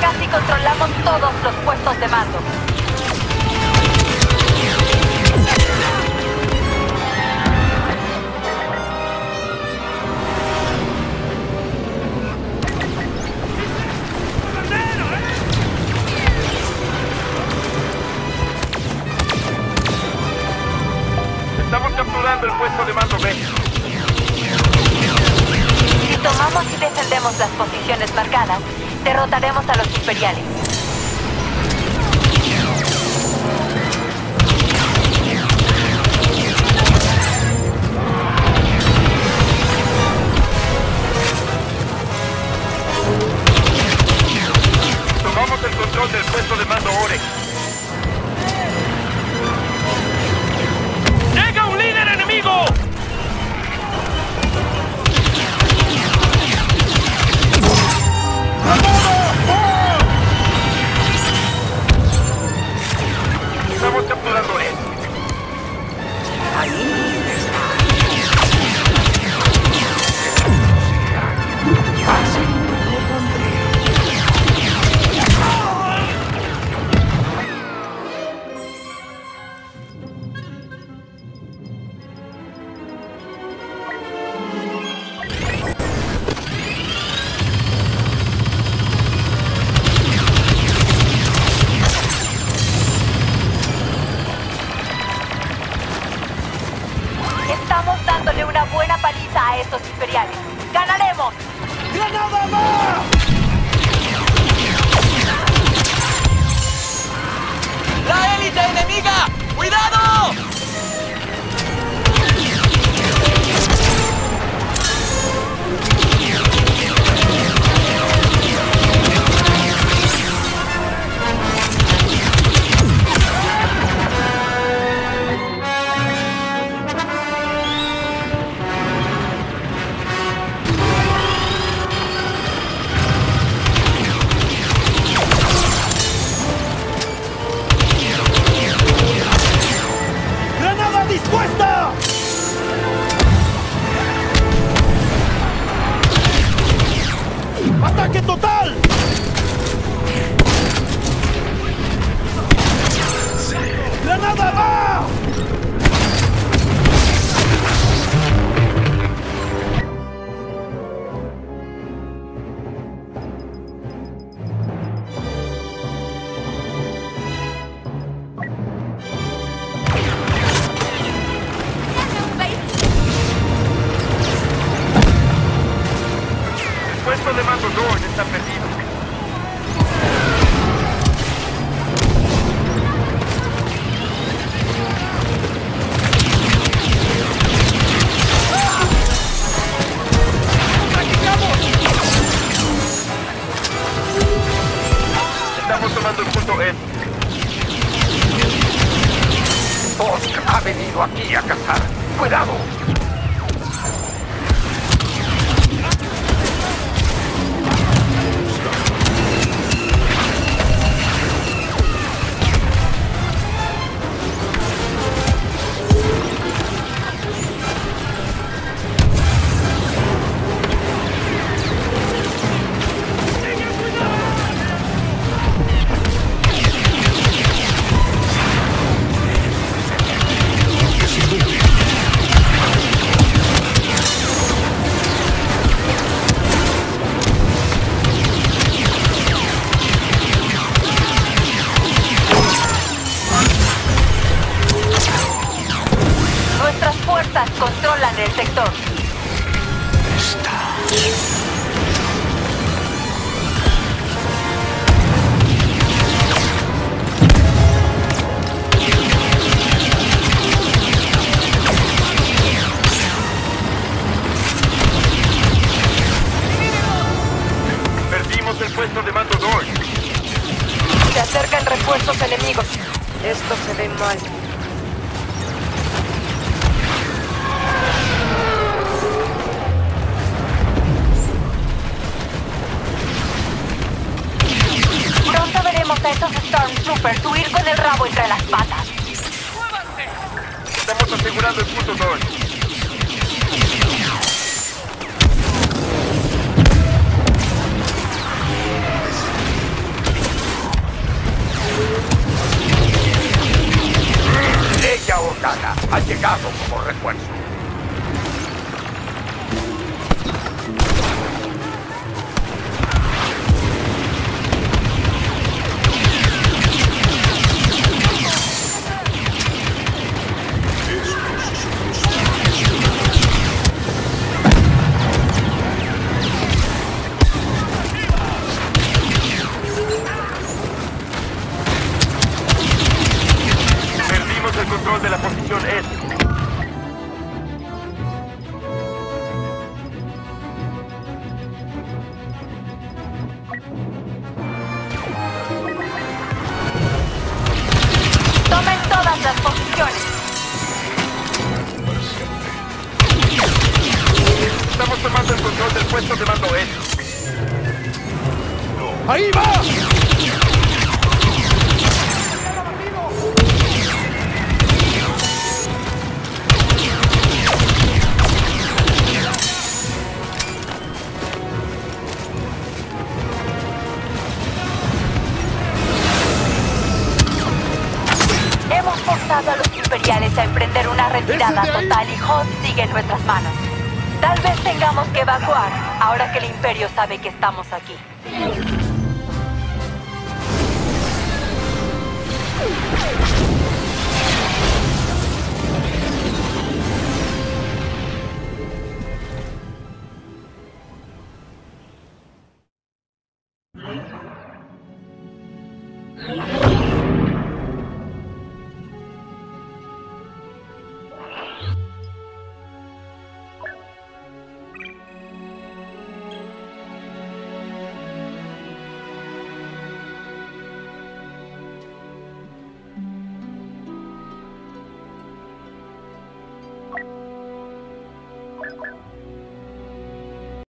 casi controlamos todos los puestos de mando. Estamos capturando el puesto de mando B. Si tomamos y defendemos las posiciones marcadas, derrotaremos a los imperiales. Estamos paliza a estos imperiales. ¡Ganaremos! ¡La ¡Ataque total! Puesto de mando Dorn está perdido. Estamos tomando el punto E. Bosk ha venido aquí a cazar. ¡Cuidado! Fuerzas controlan el sector. Perdimos el puesto de mando. Se acercan refuerzos enemigos. Esto se ve mal. necesitamos a esos Stormtroopers huir con el rabo entre las patas. Estamos asegurando el punto norte. ¡Ella, Okada! ¡Ha llegado! Estamos tomando el control del puesto de mando S. ¡Ahí va! Hemos forzado a los imperiales a emprender una retirada total y Hoth sigue en nuestras manos. Tal vez tengamos que evacuar ahora que el imperio sabe que estamos aquí.